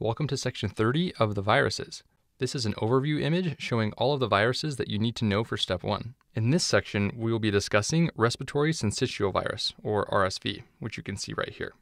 Welcome to section 30 of the viruses. This is an overview image showing all of the viruses that you need to know for step 1. In this section, we will be discussing respiratory syncytial virus, or RSV, which you can see right here.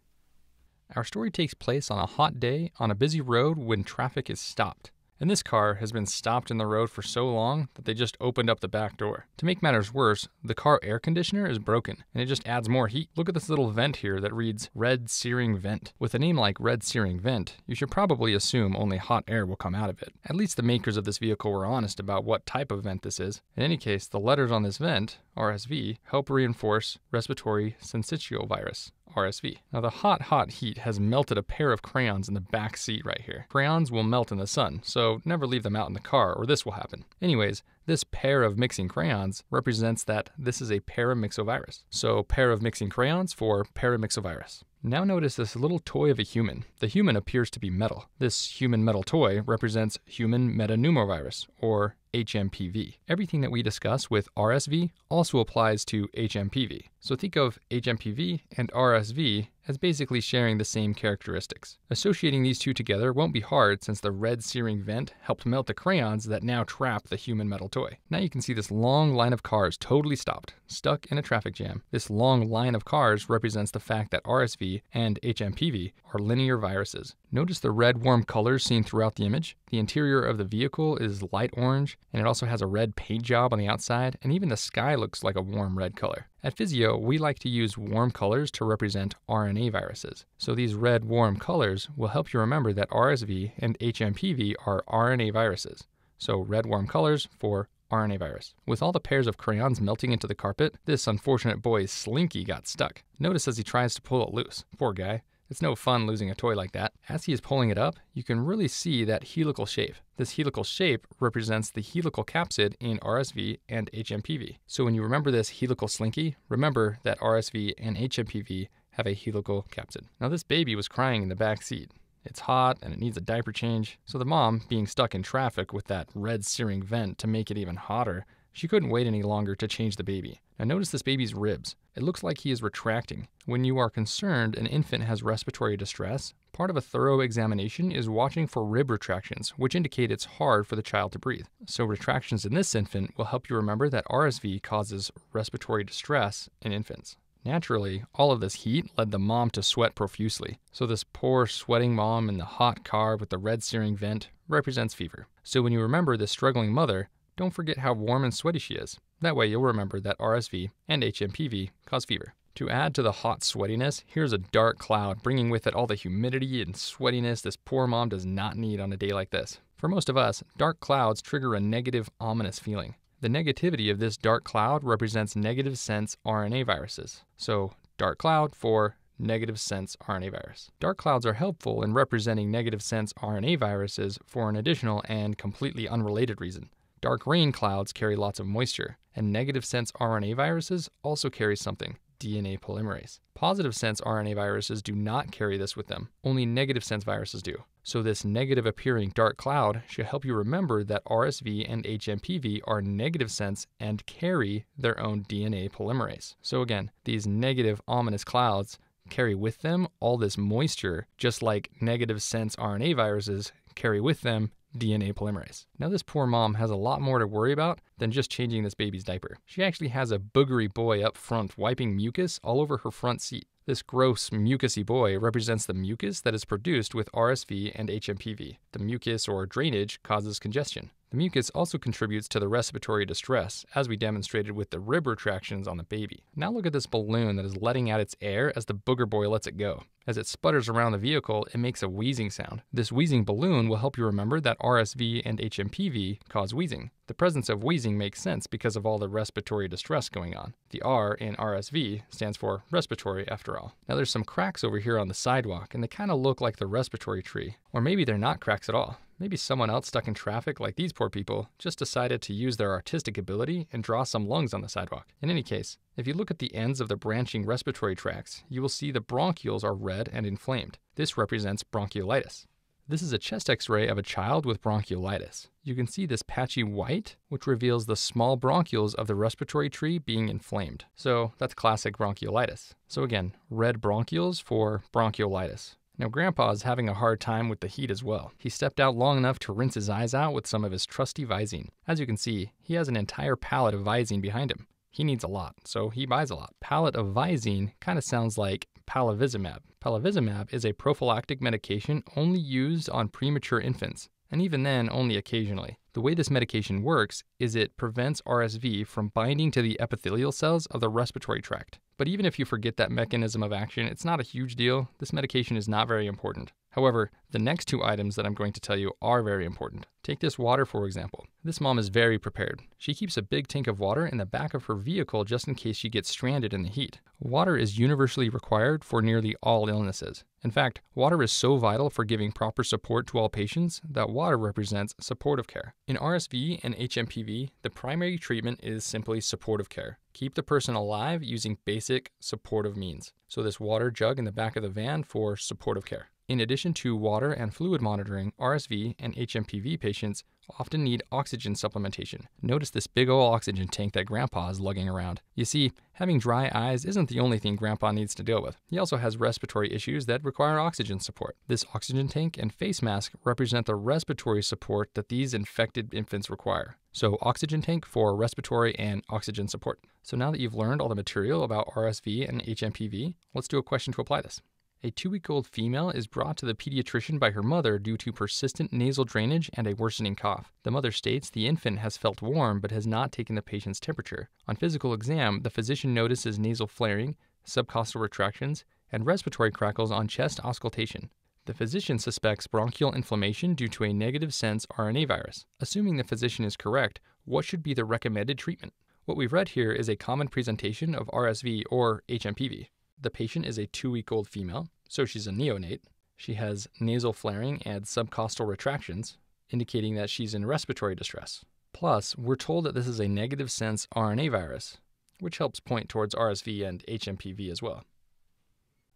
Our story takes place on a hot day on a busy road when traffic is stopped and this car has been stopped in the road for so long that they just opened up the back door. To make matters worse, the car air conditioner is broken and it just adds more heat. Look at this little vent here that reads red searing vent. With a name like red searing vent, you should probably assume only hot air will come out of it. At least the makers of this vehicle were honest about what type of vent this is. In any case, the letters on this vent, RSV, help reinforce respiratory syncytial virus. RSV. Now the hot, hot heat has melted a pair of crayons in the back seat right here. Crayons will melt in the sun, so never leave them out in the car or this will happen. Anyways, this pair of mixing crayons represents that this is a paramyxovirus. So pair of mixing crayons for paramyxovirus. Now notice this little toy of a human. The human appears to be metal. This human metal toy represents human metapneumovirus, or HMPV. Everything that we discuss with RSV also applies to HMPV. So think of HMPV and RSV as basically sharing the same characteristics. Associating these two together won't be hard since the red searing vent helped melt the crayons that now trap the human metal toy. Now you can see this long line of cars totally stopped, stuck in a traffic jam. This long line of cars represents the fact that RSV and HMPV are linear viruses. Notice the red warm colors seen throughout the image. The interior of the vehicle is light orange, and it also has a red paint job on the outside, and even the sky looks like a warm red color. At Physeo, we like to use warm colors to represent RNA viruses. So these red warm colors will help you remember that RSV and HMPV are RNA viruses. So red warm colors for RNA virus. With all the pairs of crayons melting into the carpet, this unfortunate boy's slinky got stuck. Notice as he tries to pull it loose. Poor guy. It's no fun losing a toy like that. As he is pulling it up, you can really see that helical shape. This helical shape represents the helical capsid in RSV and HMPV. So when you remember this helical slinky, remember that RSV and HMPV have a helical capsid. Now this baby was crying in the back seat. It's hot and it needs a diaper change. So the mom, being stuck in traffic with that red searing vent to make it even hotter, she couldn't wait any longer to change the baby. Now notice this baby's ribs. It looks like he is retracting. When you are concerned an infant has respiratory distress, part of a thorough examination is watching for rib retractions, which indicate it's hard for the child to breathe. So retractions in this infant will help you remember that RSV causes respiratory distress in infants. Naturally, all of this heat led the mom to sweat profusely. So this poor sweating mom in the hot car with the red searing vent represents fever. So when you remember this struggling mother, don't forget how warm and sweaty she is. That way you'll remember that RSV and HMPV cause fever. To add to the hot sweatiness, here's a dark cloud bringing with it all the humidity and sweatiness this poor mom does not need on a day like this. For most of us, dark clouds trigger a negative, ominous feeling. The negativity of this dark cloud represents negative sense RNA viruses. So, dark cloud for negative sense RNA virus. Dark clouds are helpful in representing negative sense RNA viruses for an additional and completely unrelated reason. Dark rain clouds carry lots of moisture, and negative sense RNA viruses also carry something RNA polymerase. Positive sense RNA viruses do not carry this with them, only negative sense viruses do. So, this negative appearing dark cloud should help you remember that RSV and HMPV are negative sense and carry their own RNA polymerase. So, again, these negative ominous clouds carry with them all this moisture, just like negative sense RNA viruses carry with them RNA polymerase. Now, this poor mom has a lot more to worry about than just changing this baby's diaper. She actually has a boogery boy up front wiping mucus all over her front seat. This gross, mucusy boy represents the mucus that is produced with RSV and HMPV. The mucus or drainage causes congestion. The mucus also contributes to the respiratory distress, as we demonstrated with the rib retractions on the baby. Now look at this balloon that is letting out its air as the booger boy lets it go. As it sputters around the vehicle, it makes a wheezing sound. This wheezing balloon will help you remember that RSV and HMPV cause wheezing. The presence of wheezing makes sense because of all the respiratory distress going on. The R in RSV stands for respiratory after all. Now there's some cracks over here on the sidewalk and they kind of look like the respiratory tree. Or maybe they're not cracks at all. Maybe someone else stuck in traffic, like these poor people, just decided to use their artistic ability and draw some lungs on the sidewalk. In any case, if you look at the ends of the branching respiratory tracts, you will see the bronchioles are red and inflamed. This represents bronchiolitis. This is a chest x ray of a child with bronchiolitis. You can see this patchy white, which reveals the small bronchioles of the respiratory tree being inflamed. So that's classic bronchiolitis. So again, red bronchioles for bronchiolitis. Now, Grandpa is having a hard time with the heat as well. He stepped out long enough to rinse his eyes out with some of his trusty Visine. As you can see, he has an entire pallet of Visine behind him. He needs a lot, so he buys a lot. Pallet of Visine kind of sounds like palivizumab. Palivizumab is a prophylactic medication only used on premature infants, and even then, only occasionally. The way this medication works is it prevents RSV from binding to the epithelial cells of the respiratory tract. But even if you forget that mechanism of action, it's not a huge deal. This medication is not very important. However, the next two items that I'm going to tell you are very important. Take this water, for example. This mom is very prepared. She keeps a big tank of water in the back of her vehicle just in case she gets stranded in the heat. Water is universally required for nearly all illnesses. In fact, water is so vital for giving proper support to all patients that water represents supportive care. In RSV and HMPV, the primary treatment is simply supportive care. Keep the person alive using basic supportive means. So, this water jug in the back of the van for supportive care. In addition to water and fluid monitoring, RSV and HMPV patients often need oxygen supplementation. Notice this big old oxygen tank that Grandpa is lugging around. You see, having dry eyes isn't the only thing Grandpa needs to deal with. He also has respiratory issues that require oxygen support. This oxygen tank and face mask represent the respiratory support that these infected infants require. So, oxygen tank for respiratory and oxygen support. So, now that you've learned all the material about RSV and HMPV, let's do a question to apply this. A two week old female is brought to the pediatrician by her mother due to persistent nasal drainage and a worsening cough. The mother states the infant has felt warm but has not taken the patient's temperature. On physical exam, the physician notices nasal flaring, subcostal retractions, and respiratory crackles on chest auscultation. The physician suspects bronchial inflammation due to a negative sense RNA virus. Assuming the physician is correct, what should be the recommended treatment? What we've read here is a common presentation of RSV or HMPV. The patient is a two week old female, so she's a neonate. She has nasal flaring and subcostal retractions, indicating that she's in respiratory distress. Plus, we're told that this is a negative sense RNA virus, which helps point towards RSV and HMPV as well.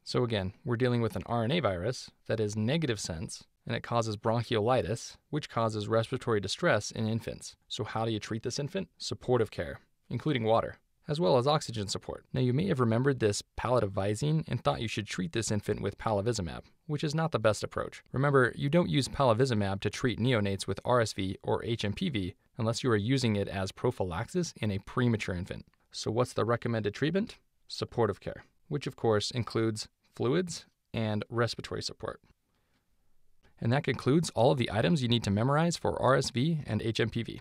So, again, we're dealing with an RNA virus that is negative sense and it causes bronchiolitis, which causes respiratory distress in infants. So, how do you treat this infant? Supportive care, including water as well as oxygen support. Now, you may have remembered this Visine and thought you should treat this infant with palivizumab, which is not the best approach. Remember, you don't use palivizumab to treat neonates with RSV or HMPV unless you are using it as prophylaxis in a premature infant. So, what's the recommended treatment? Supportive care, which of course includes fluids and respiratory support. And that concludes all of the items you need to memorize for RSV and HMPV.